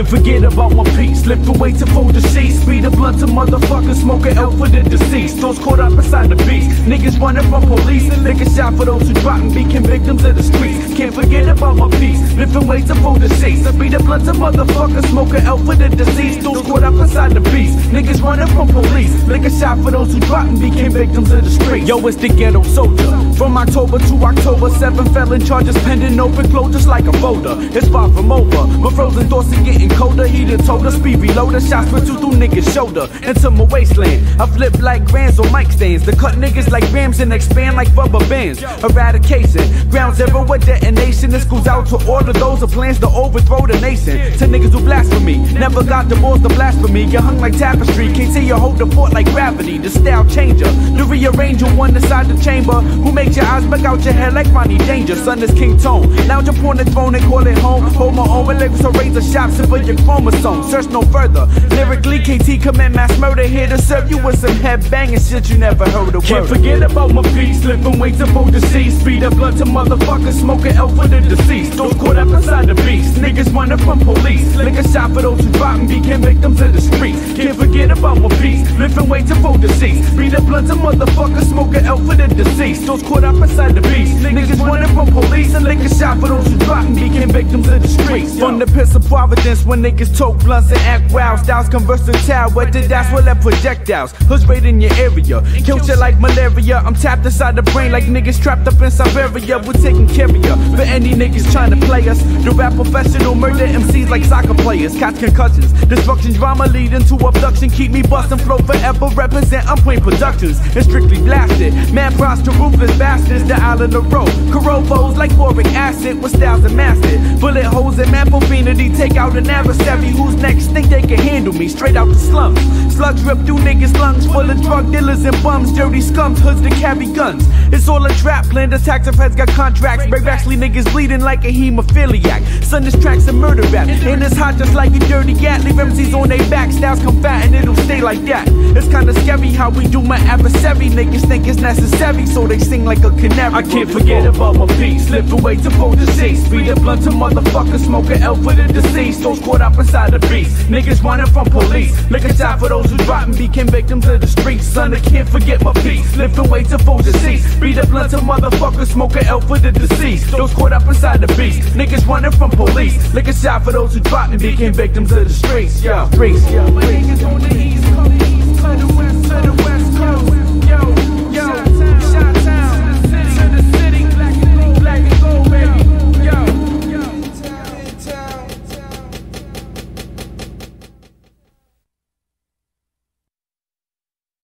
forget about my peace. Lift away to fold the sheets. Speed a blunt to motherfuckers, smoke a L for the deceased. Those caught up beside the beast. Niggas running from police. A shot for those who drop and became victims of the streets. Can't forget about my peace. Lifting weights to fold the sheets. Speed a blunt to motherfuckers, smoke a L for the deceased. Those caught up beside the beast. Niggas running from police. A shot for those who drop and became victims of the streets. Yo, it's the ghetto soldier. From October to October, seven felon charges pending open closed just like a folder. It's far from over. My frozen thoughts are getting colder. He done told us speed reloader. Shots went two through niggas' shoulder into my wasteland. I flip like grands on mic stands. To cut niggas like rams and expand like rubber bands. Eradication, ground zero detonation. This goes out to all of those who plans to overthrow the nation. To niggas who blasphemy, never got the balls to blasphemy. You hung like tapestry, can't see you hold the fort like gravity. The style changer, the rearranger, one inside the chamber. Who makes your eyes back out your head like Ronnie Danger? Son is King Tone. Lounge upon the throne and call it home. Hold my own with lyrics to razor shops for your chromosomes. Search no further. Lyrically, KT commit mass murder here to serve you with some head banging shit you never heard of. Can't forget about my peace, slipping weight to the sea. Speed up blood to motherfuckers, smoking L for the deceased. Those caught up inside the beast. Niggas running from police. Lick a shot for those who drop and became victims of the streets. Can't forget about my peace, lifting weight to the seats. Speed up blood to motherfuckers, smoking L for the deceased. Those caught up inside the beast. Niggas running from police and lick a shot for those who drop and became victims of the streets. From the piss of Providence when niggas tote blunts and act wild. Styles converse to tower, what did that's what that projectiles. Hoods raid in your area. Kill shit like malaria. I'm tapped inside the brain like niggas trapped up in Siberia. We're taking care of ya. For any niggas trying to play us. The rap professional murder MCs like soccer players. Catch concussions. Destruction drama leading to abduction. Keep me bustin' flow forever. Represent I'm Point Productions. And strictly blasted. Man props to ruthless bastards. The island of road. Corobos like boric acid with styles and mastered. Bullet holes and man profanity. Take out an adversary who's next think they can handle me. Straight out the slums. Slugs rip through niggas' lungs. Full of drug dealers and bums. Dirty scums. Hoods to carry guns. It's all a trap. Plan attacks of heads got contracts. Break actually niggas bleeding like a hemophiliac. Son, this track's a murder rap. And it's hot just like a dirty gat. Leave MCs on their back. Styles come fat and it'll stay like that. It's kinda scary how we do my adversary. Niggas think it's necessary, so they sing like a canary. I can't forget about my peace. Lift away to fold the seats. Speed a blunt to motherfuckers. Smoke a L for the deceased. Those caught up inside the beast. Niggas running from police. Lick a for those who drop and became victims of the streets. Son, I can't forget my peace. Lift away to fold the seats. Speed a blunt to motherfuckers. Smoke a L for the deceased. Those caught up inside the beast. Niggas running from police. Lick a shot for those who dropped and became victims of the streets. Yeah, streets. Yeah.